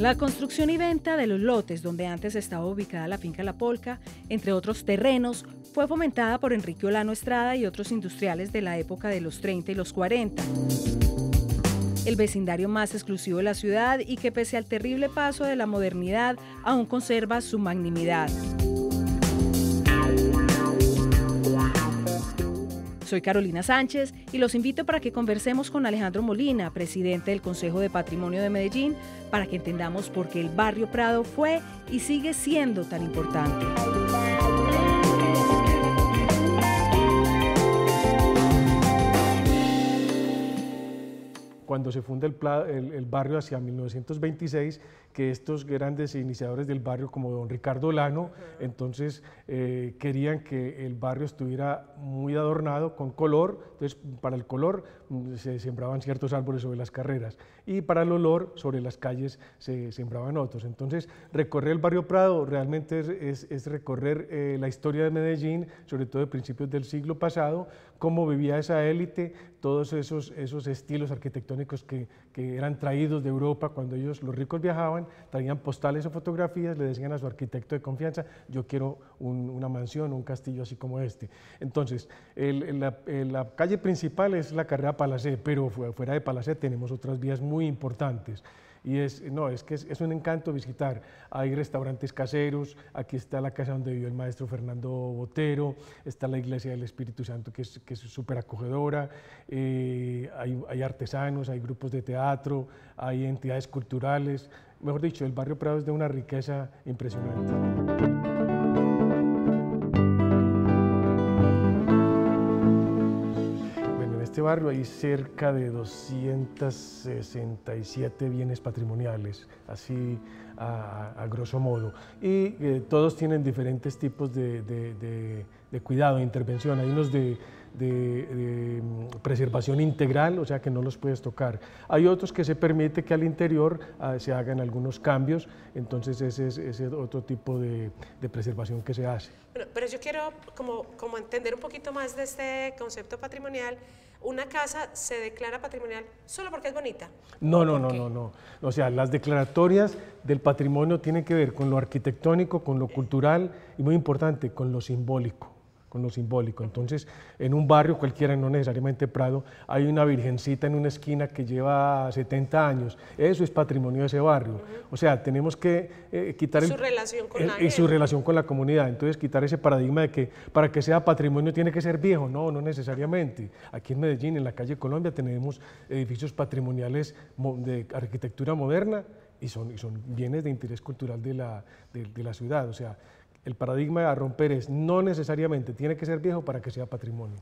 La construcción y venta de los lotes donde antes estaba ubicada la finca La Polca, entre otros terrenos, fue fomentada por Enrique Olano Estrada y otros industriales de la época de los 30 y los 40. El vecindario más exclusivo de la ciudad y que pese al terrible paso de la modernidad aún conserva su magnimidad. Soy Carolina Sánchez y los invito para que conversemos con Alejandro Molina, presidente del Consejo de Patrimonio de Medellín, para que entendamos por qué el barrio Prado fue y sigue siendo tan importante. Cuando se funda el, barrio hacia 1926, que estos grandes iniciadores del barrio como don Ricardo Lano, entonces eh, querían que el barrio estuviera muy adornado con color, entonces para el color mm, se sembraban ciertos árboles sobre las carreras y para el olor sobre las calles se sembraban otros. Entonces recorrer el barrio Prado realmente es, recorrer eh, la historia de Medellín, sobre todo de principios del siglo pasado, cómo vivía esa élite, todos esos, esos estilos arquitectónicos que, que, eran traídos de Europa cuando ellos, los ricos viajaban, traían postales o fotografías, le decían a su arquitecto de confianza, yo quiero una mansión, un castillo así como este. Entonces, la, la, calle principal es la carrera Palacé, pero fuera de Palacé tenemos otras vías muy importantes y es, no, es que es, un encanto visitar. Hay restaurantes caseros, aquí está la casa donde vivió el maestro Fernando Botero, está la iglesia del Espíritu Santo que es súper acogedora, eh, hay, hay, artesanos, hay grupos de teatro, hay entidades culturales, mejor dicho, el barrio Prado es de una riqueza impresionante. Barrio hay cerca de 267 bienes patrimoniales, así a, grosso modo. Y eh, todos tienen diferentes tipos de, de, cuidado, de intervención. Hay unos de, mm, preservación integral, o sea que no los puedes tocar. Hay otros que se permite que al interior ah, se hagan algunos cambios, entonces ese es otro tipo de, preservación que se hace. pero yo quiero como, como entender un poquito más de este concepto patrimonial una casa se declara patrimonial solo porque es bonita. No, no, no, no, no. O sea, las declaratorias del patrimonio tienen que ver con lo arquitectónico, con lo cultural y muy importante, con lo simbólico con lo simbólico. Entonces, en un barrio cualquiera, no necesariamente Prado, hay una virgencita en una esquina que lleva 70 años. Eso es patrimonio de ese barrio. O sea, tenemos que eh, quitar... Su relación con la Y su relación con la comunidad. Entonces, quitar ese paradigma de que para que sea patrimonio tiene que ser viejo. No, no necesariamente. Aquí en Medellín, en la calle Colombia, tenemos edificios patrimoniales de arquitectura moderna y son, son bienes de interés cultural de la, de la ciudad. O sea, el paradigma a romper es no necesariamente tiene que ser viejo para que sea patrimonio.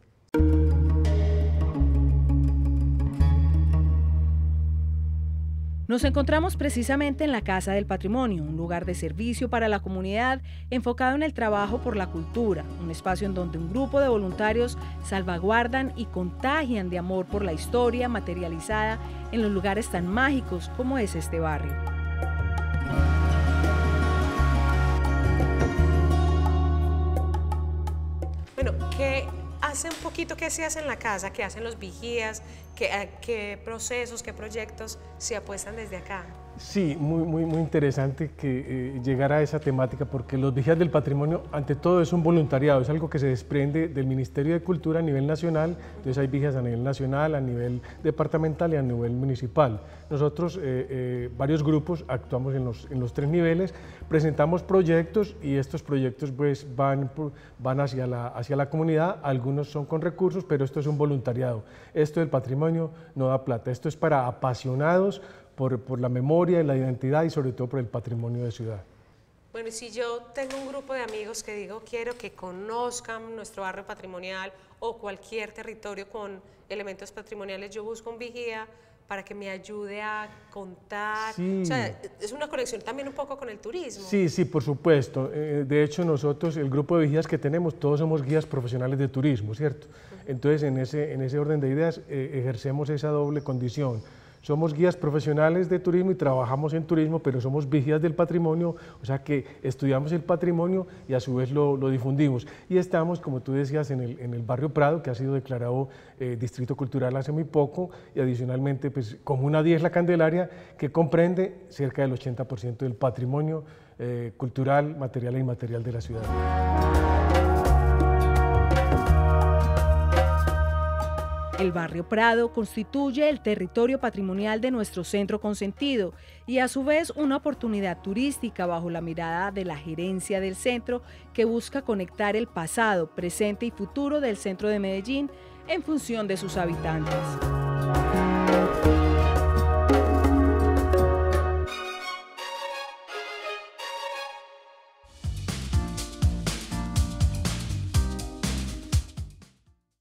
Nos encontramos precisamente en la Casa del Patrimonio, un lugar de servicio para la comunidad enfocado en el trabajo por la cultura, un espacio en donde un grupo de voluntarios salvaguardan y contagian de amor por la historia materializada en los lugares tan mágicos como es este barrio. Hace un poquito qué se hace en la casa, qué hacen los vigías, qué, procesos, qué proyectos se apuestan desde acá. Sí, muy, muy, muy interesante que eh, llegara a esa temática porque los vigías del patrimonio, ante todo, es un voluntariado, es algo que se desprende del Ministerio de Cultura a nivel nacional, entonces hay vigías a nivel nacional, a nivel departamental y a nivel municipal. Nosotros, eh, eh, varios grupos, actuamos en los, en los tres niveles, presentamos proyectos y estos proyectos pues, van, van hacia, la, hacia la comunidad, algunos son con recursos, pero esto es un voluntariado. Esto del patrimonio no da plata, esto es para apasionados por, la memoria y la identidad y sobre todo por el patrimonio de ciudad. Bueno, si yo tengo un grupo de amigos que digo quiero que conozcan nuestro barrio patrimonial o cualquier territorio con elementos patrimoniales, yo busco un vigía para que me ayude a contar. O sea, es una conexión también un poco con el turismo. Sí, sí, por supuesto. Eh, de hecho, nosotros, el grupo de vigías que tenemos, todos somos guías profesionales de turismo, ¿cierto? Entonces, en ese, en ese orden de ideas, eh, ejercemos esa doble condición Somos guías profesionales de turismo y trabajamos en turismo, pero somos vigías del patrimonio, o sea que estudiamos el patrimonio y a su vez lo, difundimos. Y estamos, como tú decías, en el, en el barrio Prado, que ha sido declarado eh, Distrito Cultural hace muy poco, y adicionalmente, pues, Comuna 10 La Candelaria, que comprende cerca del 80% del patrimonio eh, cultural, material e inmaterial de la ciudad. El barrio Prado constituye el territorio patrimonial de nuestro centro consentido y a su vez una oportunidad turística bajo la mirada de la gerencia del centro que busca conectar el pasado, presente y futuro del centro de Medellín en función de sus habitantes.